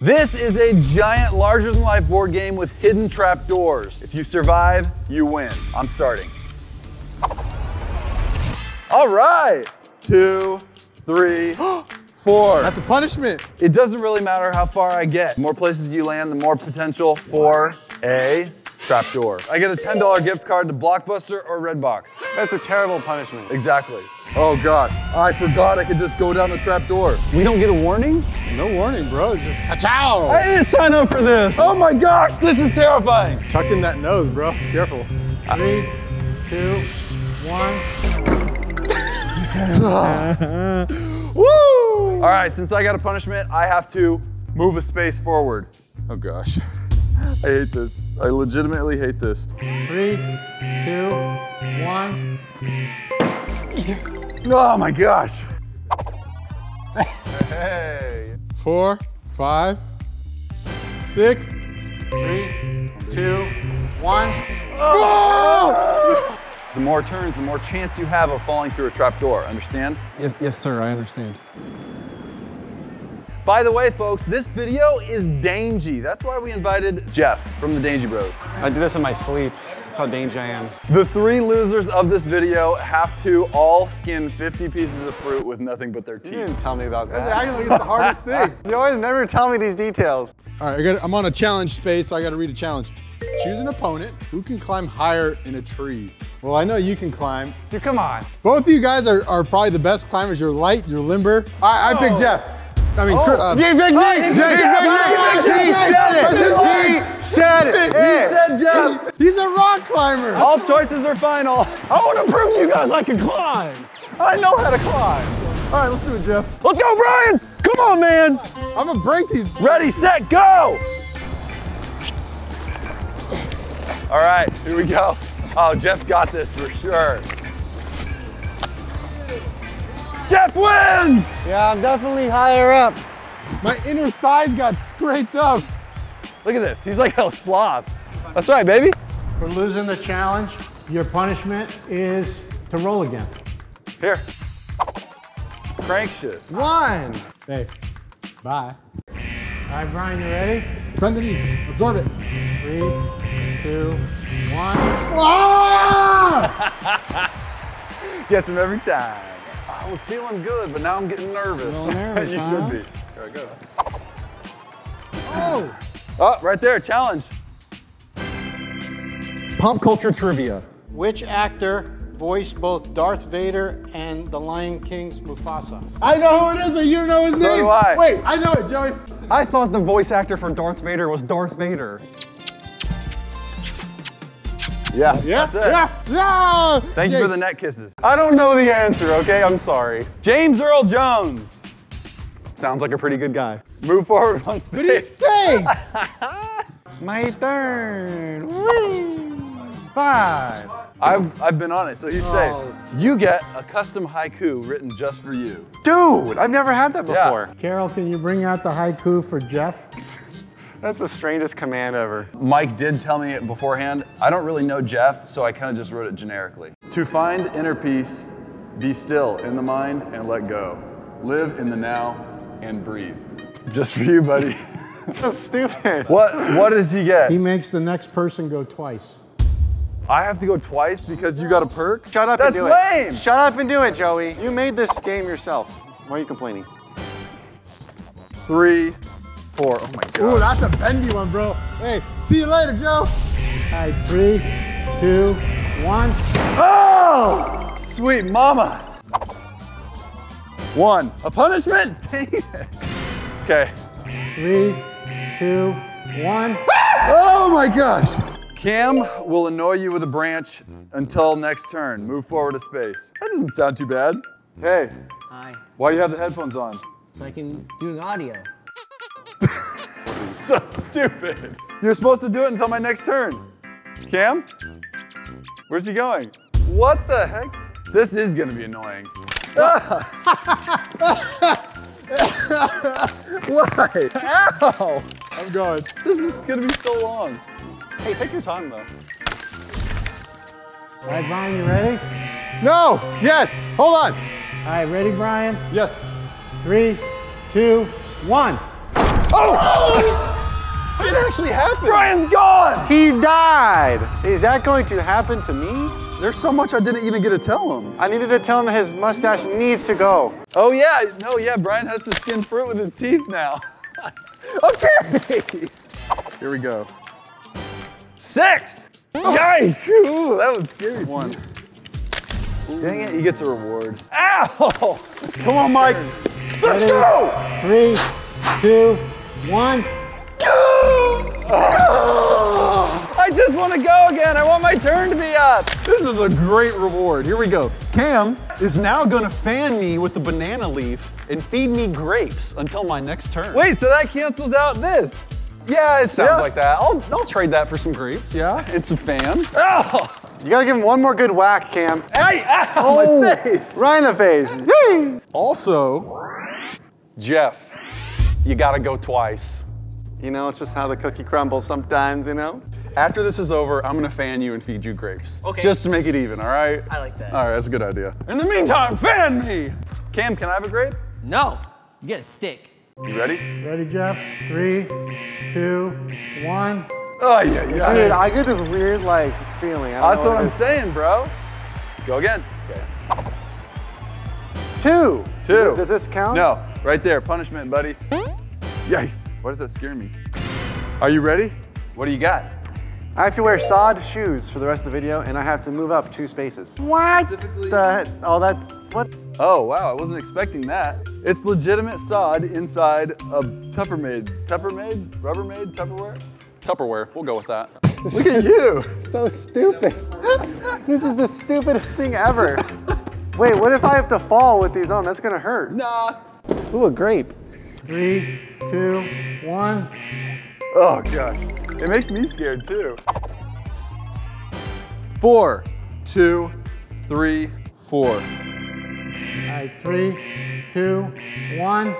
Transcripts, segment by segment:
This is a giant, larger than life board game with hidden trapdoors. If you survive, you win. I'm starting. All right. Two, three, four. That's a punishment. It doesn't really matter how far I get. The more places you land, the more potential for a trapdoor. I get a $10 gift card to Blockbuster or Redbox. That's a terrible punishment. Exactly. Oh gosh, I forgot I could just go down the trap door. We don't get a warning? No warning, bro. Just ka-chow. I didn't sign up for this. Oh my gosh, this is terrifying. Tuck in that nose, bro. Careful. Three, two, one. Woo! All right, since I got a punishment, I have to move a space forward. Oh gosh, I hate this. I legitimately hate this. Three, two, one. Oh my gosh. Hey. Four, five, six. Three, two, one. The more turns, the more chance you have of falling through a trap door. understand? Yes, yes, sir, I understand. By the way, folks, this video is dangy. That's why we invited Jeff from the Dangy Bros. I do this in my sleep. That's how dangy I am. The three losers of this video have to all skin 50 pieces of fruit with nothing but their You teeth. didn't tell me about That's that. actually the hardest thing. You always never tell me these details. All right, I got, I'm on a challenge space, so I got to read a challenge. Choose an opponent who can climb higher in a tree. Well, I know you can climb. Dude, come on. Both of you guys are, are probably the best climbers. You're light, you're limber. I, I picked Jeff. I mean, Chris- uh, You picked me! Jake. You picked me! He said it! I said He said it! Hey. said Jeff. He's a rock climber. All choices are final. I want to prove to you guys I can climb. I know how to climb. All right, let's do it, Jeff. Let's go, Bryan. Come on, man. I'm gonna break these. Ready, set, go. All right, here we go. Oh, Jeff's got this for sure. Jeff wins! Yeah, I'm definitely higher up. My inner thighs got scraped up. Look at this. He's like a slob. That's right, baby. For losing the challenge, your punishment is to roll again. Here. Crankshious. One. Hey, bye. All right, Bryan, you ready? Bend the knees. Absorb it. Three, two, one. Ah! Gets him every time. I was feeling good, but now I'm getting nervous. nervous, you huh? should be. Here I go. Oh. Oh, right there, challenge. Pop culture trivia. Which actor voiced both Darth Vader and the Lion King's Mufasa? I know who it is, but you don't know his name. do I. Wait, I know it, Joey. I thought the voice actor for Darth Vader was Darth Vader. Yeah, Yeah, yeah, yeah. Thank you for the neck kisses. I don't know the answer, okay? I'm sorry. James Earl Jones. Sounds like a pretty good guy. Move forward one What did he say? My turn. Whee! Five. I've, I've been on it, so he's Oh. safe. You get a custom haiku written just for you. Dude, I've never had that before. Yeah. before. Carol, can you bring out the haiku for Jeff? That's the strangest command ever. Mike did tell me beforehand. I don't really know Jeff, so I kind of just wrote it generically. To find inner peace, be still in the mind and let go. Live in the now and breathe. Just for you, buddy. That's stupid. What what does he get? He makes the next person go twice. I have to go twice because you got a perk? Shut up That's and do lame. it. Lame! Shut up and do it, Joey. You made this game yourself. Why are you complaining? Three, four. Oh my God. Ooh, god. that's a bendy one, bro. Hey, see you later, Joe. All right, three, two, one. Oh! Sweet mama. One. A punishment? Okay. Three, two, one. Oh my gosh. Cam will annoy you with a branch until next turn. Move forward a space. That doesn't sound too bad. Hey, Hi. why do you have the headphones on? So I can do the audio. So stupid. You're supposed to do it until my next turn. Cam? Where's he going? What the heck? This is gonna be annoying. Why? Ow! I'm going. This is gonna be so long. Hey, take your time though. All right, Bryan, you ready? No. Yes. Hold on. All right, ready, Bryan? Yes. Three, two, one. Oh! Actually happened? Bryan's gone! He died. Is that going to happen to me? There's so much I didn't even get to tell him. I needed to tell him his mustache needs to go. Oh yeah, no, yeah, Bryan has to skin fruit with his teeth now. okay. Here we go. Six! Oh. Yikes! Ooh, that was scary. One. Dang it, he gets a reward. Ow! Come on, Mike. Let's go! Three, two, one. I just want to go again. I want my turn to be up. This is a great reward. Here we go. Cam is now gonna fan me with the banana leaf and feed me grapes until my next turn. Wait, so that cancels out this. yeah, it sounds Yeah. like that. I'll, I'll trade that for some grapes, yeah? It's a fan. Oh! You gotta give him one more good whack, Cam. Hey, ow, my oh. face. Right in the face. Yay! Also, Jeff, you gotta go twice. You know, it's just how the cookie crumbles sometimes, you know? After this is over, I'm gonna fan you and feed you grapes. Okay. Just to make it even, all right? I like that. All right, that's a good idea. In the meantime, fan me! Cam, can I have a grape? No, you get a stick. You ready? Ready, Jeff? Three, two, one. Oh, yeah, yeah. Dude, I get this weird, like, feeling. I That's know what I'm saying, bro. Go again. Okay. Two. Two. Does this count? No, right there, punishment, buddy. Yikes. Why does that scare me? Are you ready? What do you got? I have to wear sod shoes for the rest of the video, and I have to move up two spaces. What? The? Oh, that's what? Oh, wow, I wasn't expecting that. It's legitimate sod inside a Tuppermade. Tuppermade? Rubbermaid? Tupperware? Tupperware, we'll go with that. Look at you. So stupid. this is the stupidest thing ever. Wait, what if I have to fall with these on? That's gonna hurt. Nah. Ooh, a grape. Three, two, one. Oh, gosh. It makes me scared, too. Four, two, three, four. All right, three, two, one.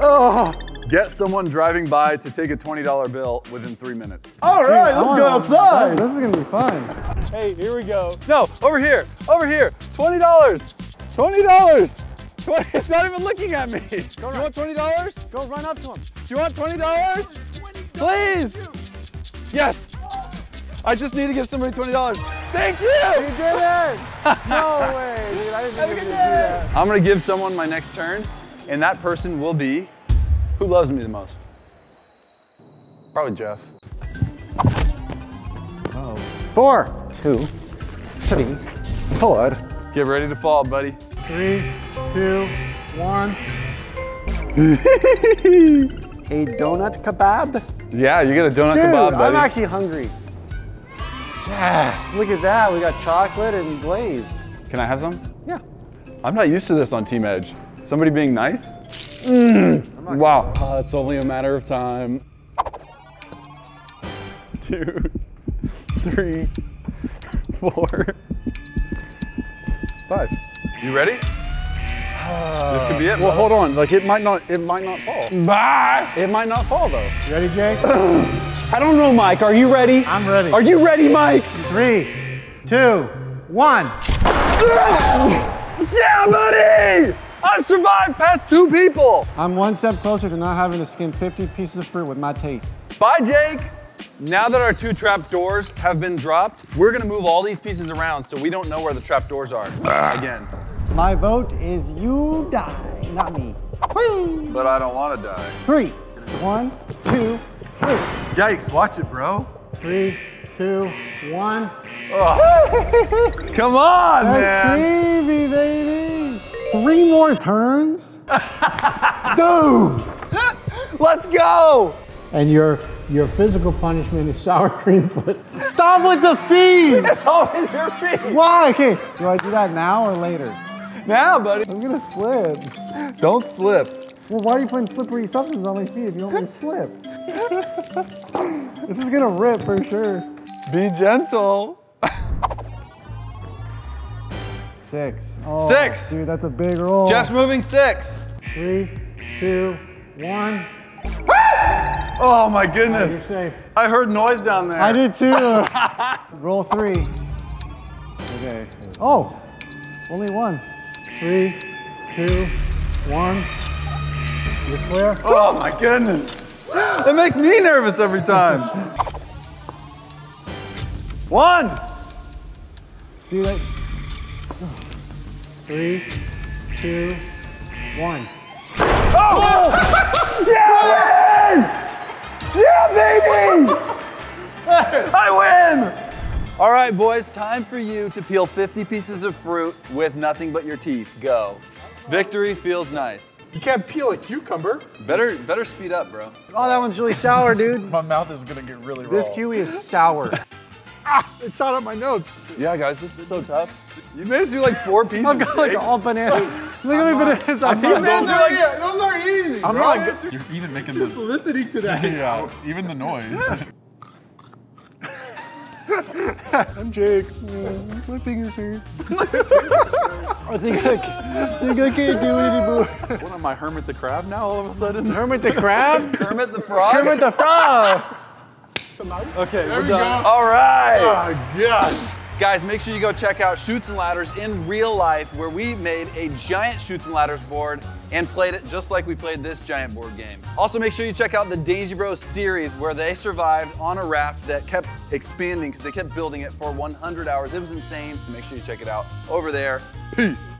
Oh! Get someone driving by to take a $20 bill within three minutes. All right, Dude, let's go outside. This is gonna be fun. Hey, here we go. No, over here, over here. $20, Twenty dollars. Twenty. It's not even looking at me. Do you want twenty dollars? Go run up to him. Do you want twenty dollars? Please. Yes. I just need to give somebody twenty dollars. Thank you. You did it! No way, dude. I didn't think you were gonna do that. I'm gonna give someone my next turn, and that person will be who loves me the most. Probably Jeff. Oh. Four, two, three, four. Get ready to fall, buddy. Three, two, one. A donut kebab? Yeah, you get a donut Dude, kebab, buddy. I'm actually hungry. Yes, look at that. We got chocolate and glazed. Can I have some? Yeah. I'm not used to this on Team Edge. Somebody being nice? Mm. Wow. Uh, it's only a matter of time. Two, three, four, five. You ready? This could be it. Well, hold on. Like it might not. It might not fall. Bye. It might not fall though. You ready, Jake? I don't know, Mike. Are you ready? I'm ready. Are you ready, Mike? Three, two, one. Yeah, buddy! I've survived past two people. I'm one step closer to not having to skin 50 pieces of fruit with my teeth. Bye, Jake. Now that our two trap doors have been dropped, we're gonna move all these pieces around so we don't know where the trap doors are ah. again. My vote is you die, not me. Whee! But I don't wanna die. Three, one, two, three. Yikes, watch it, bro. Three, two, one. Come on, man. That's gravy, baby. Three more turns? Dude! Let's go. And your your physical punishment is sour cream foot. Stop with the feed! It's always your feet. Why? Okay, do I do that now or later? Now, buddy. I'm gonna slip. Don't slip. Well, why are you putting slippery substance on my feet if you don't want me to slip? this is gonna rip for sure. Be gentle. Six. Oh, Six. Dude, that's a big roll. Just moving six. Three, two, one. Ah! Oh my goodness! You're goodness. safe. I heard noise down there. I did too. roll three. Okay. Oh, only one. Three, two, one. You're clear. Oh my goodness. It makes me nervous every time. One. Do that. Three, two, one. Oh! Yeah, baby! I win! All right, boys, time for you to peel 50 pieces of fruit with nothing but your teeth. Go. Victory feels nice. You can't peel a cucumber. Better, better speed up, bro. Oh, that one's really sour, dude. My mouth is gonna get really raw. This kiwi is sour. ah, It's out of my nose. Yeah, guys, this is so tough. You made it through like four pieces. I've got like Jake. all bananas. Look how many bananas I Those have. are, yeah, those are easy. I'm bro. not. You're even making just the. listening to that. Yeah, even the noise. I'm Jake. Mm, My fingers hurt. I think I, I think I can't do it anymore. what am I, Hermit the Crab now all of a sudden? Hermit the crab? Kermit the Frog. Hermit the frog. Okay, There we're we done. go. All right. Oh, God. Guys, make sure you go check out Chutes and Ladders in real life, where we made a giant Chutes and Ladders board and played it just like we played this giant board game. Also, make sure you check out the Danger Bros series, where they survived on a raft that kept expanding because they kept building it for 100 hours. It was insane, so make sure you check it out over there. Peace.